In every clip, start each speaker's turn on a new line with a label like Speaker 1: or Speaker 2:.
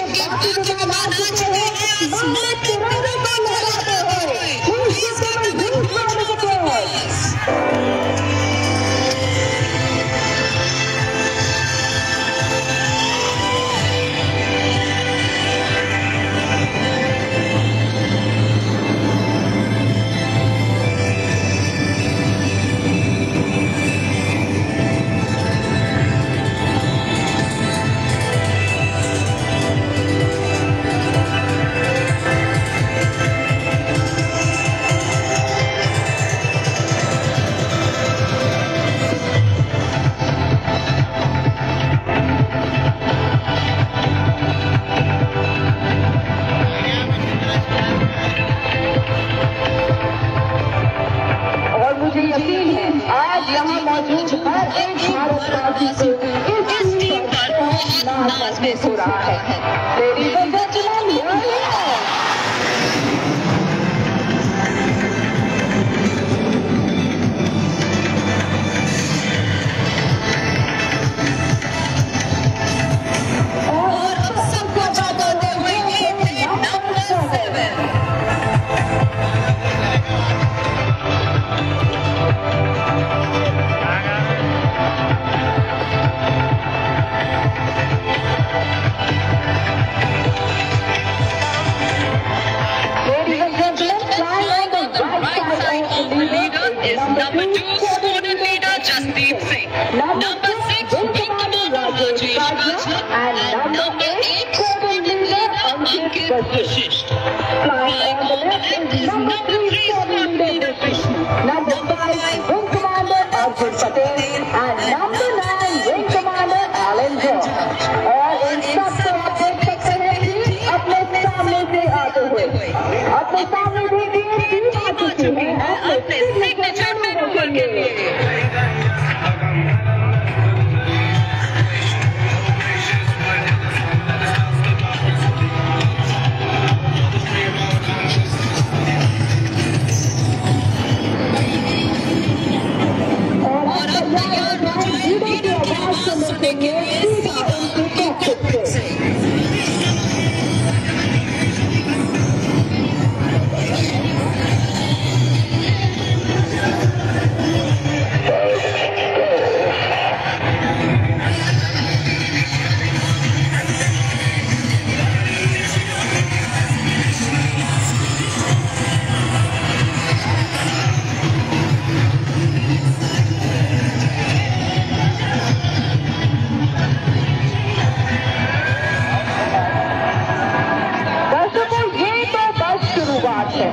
Speaker 1: बात करेंगे Class, and is number 3, 7, leader Krishna. Number Awesome. है।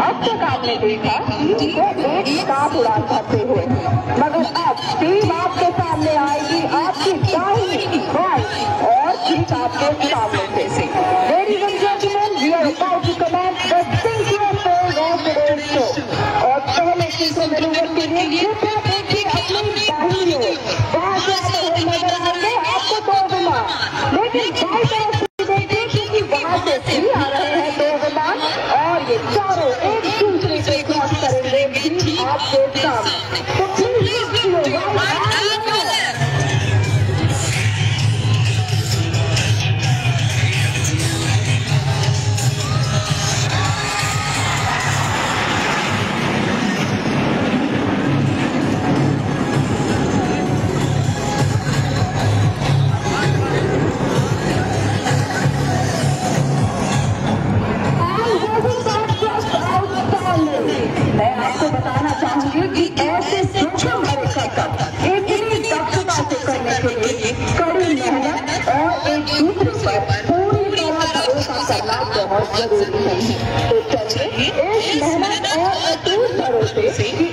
Speaker 1: अब तक आपने देखा वो एक साथ उड़ान भरते हुए। मगर अब टीम आपके सामने आएगी आपकी चाहिए और ठीक आपके सामने। tudo para você. Sim.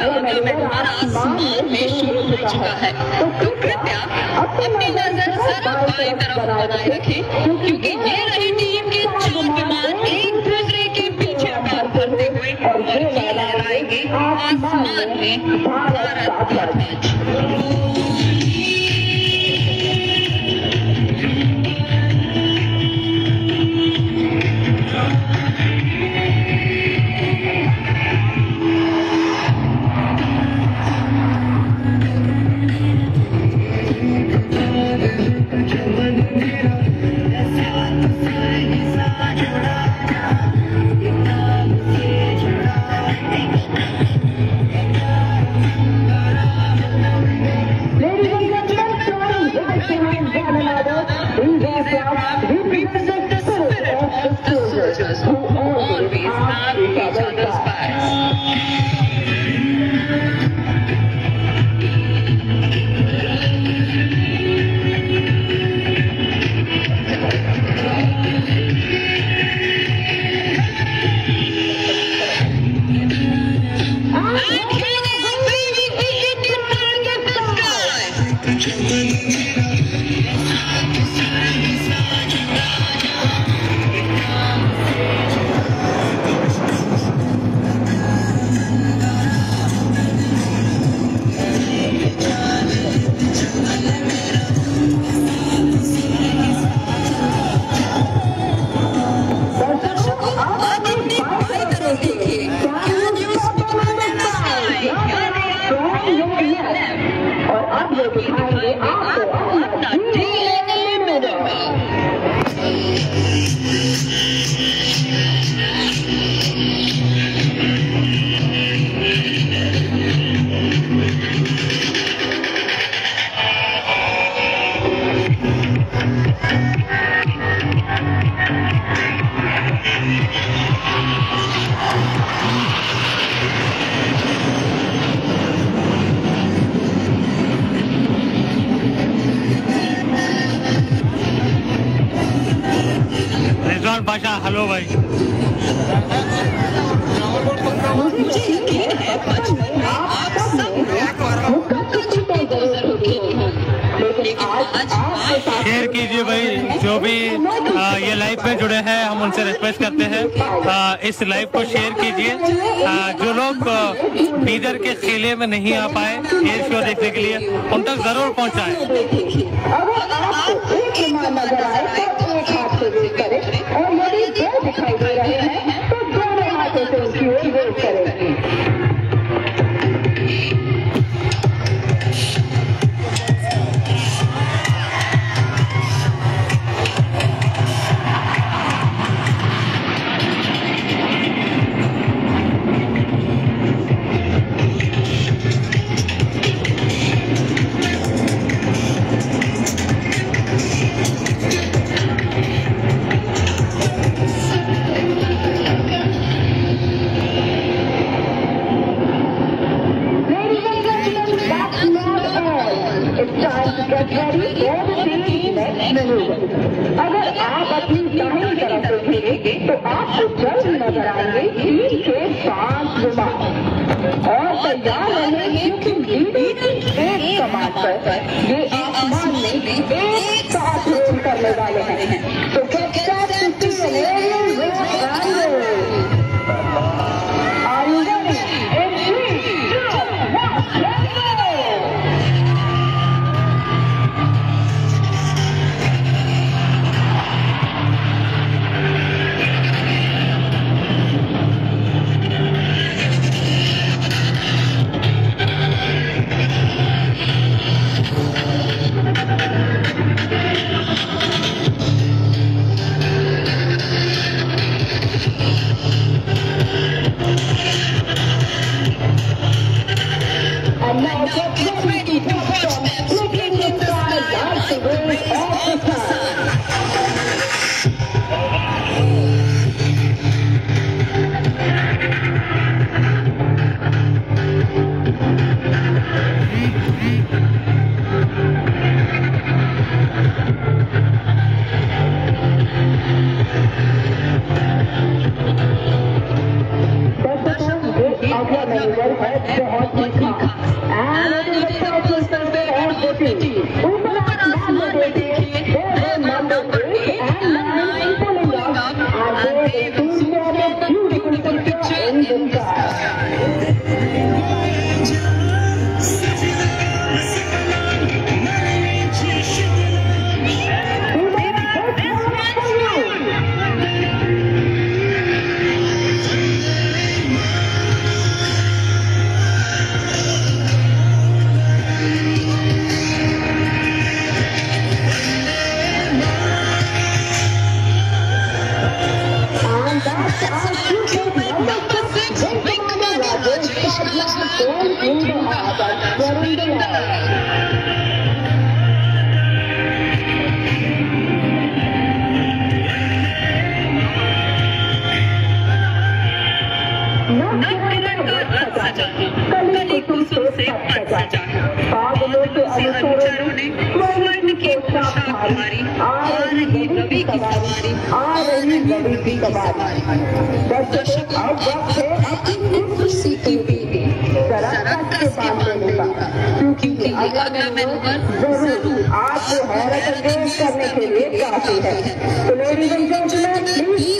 Speaker 1: आसमान में
Speaker 2: शुरू हो चुका है। तो कृपया अपनी नज़र जरा बाई बनाए रखें, क्योंकि ये रही टीम के चार विमान एक दूसरे के पीछे पैर भरते हुए और आसमान में भारत का ध्वज।
Speaker 3: शेयर कीजिए भाई जो भी आ, ये लाइव में जुड़े हैं हम उनसे रिक्वेस्ट करते हैं आ, इस लाइव को शेयर कीजिए जो लोग बीदर के खेले में नहीं आ पाए ये शो देखने के लिए उन तक ज़रूर पहुंचाएँ।
Speaker 1: लोग आगे बढ़े हैं born in the heart, born in the heart. पागलों के अनुसरण ने स्वर्ण की छाप मारी है गरीबी की सवारी। आ रही गरीबी की सवारी। दर्शक अब वक्त है अपनी कुर्सी की बीवी सड़क के बांधने का क्योंकि अगर मैं ज़रूर आपको हैरत अंगेज करने के लिए काफ़ी है। तो ladies and gentleman please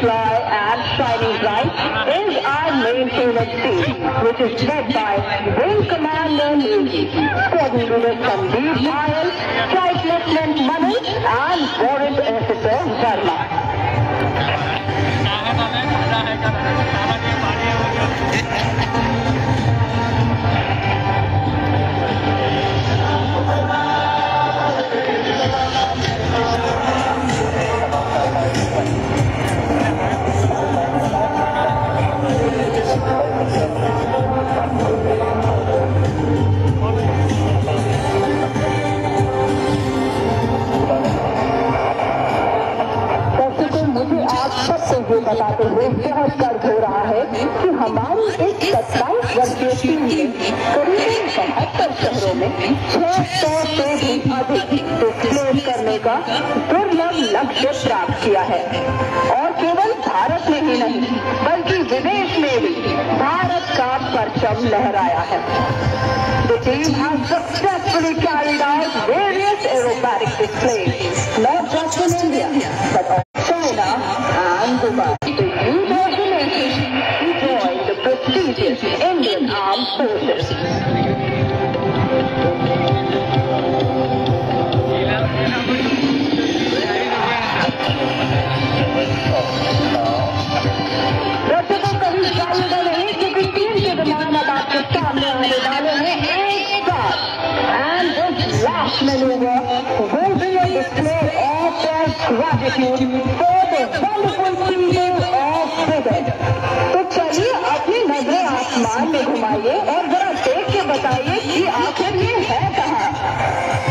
Speaker 1: fly and
Speaker 2: shining bright is our main favorite
Speaker 1: team, which is led by Wing Commander Lee, Squadron Leader Sandeep Nair, Flight Lieutenant Manal, and Warrant Officer Verma. Ha ha! बताते हुए बहुत गर्व हो रहा है कि हमारी इस सत्ताईस वर्षीय टीम ने करीबन बहत्तर शहरों में छह सौ से भी अधिक डिस्प्ले करने का दुर्लभ लक्ष्य प्राप्त किया है और केवल भारत में ही नहीं बल्कि विदेश में भी भारत का परचम लहराया है successfully carried out various aerobatic displays, not just in India, but also China and Dubai. The youth of the nation enjoy the prestigious Indian Armed दर्शकों कभी जाएगा नहीं क्योंकि टीम के विमान अब आपके सामने आने वाले हैं एक साथ and this last maneuver will be a display of their gratitude for the wonderful people of Tibet. तो चलिए अपनी नज़रें आसमान में घुमाइए और जरा देख के बताइए कि आखिर ये है कहाँ।